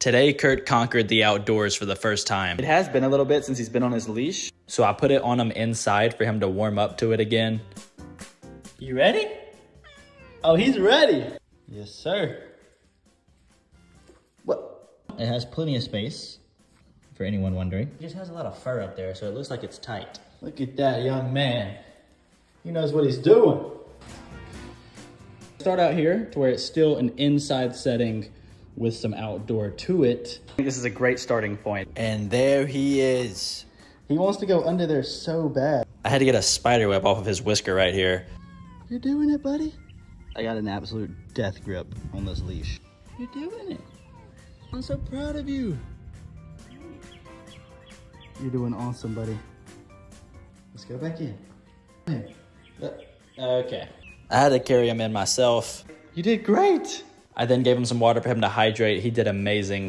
Today, Kurt conquered the outdoors for the first time. It has been a little bit since he's been on his leash. So I put it on him inside for him to warm up to it again. You ready? Oh, he's ready. Yes, sir. What? It has plenty of space, for anyone wondering. It just has a lot of fur up there, so it looks like it's tight. Look at that young man. He knows what he's doing. Start out here to where it's still an inside setting with some outdoor to it. I think this is a great starting point. And there he is. He wants to go under there so bad. I had to get a spider web off of his whisker right here. You're doing it, buddy. I got an absolute death grip on this leash. You're doing it. I'm so proud of you. You're doing awesome, buddy. Let's go back in. Uh, okay. I had to carry him in myself. You did great. I then gave him some water for him to hydrate. He did amazing.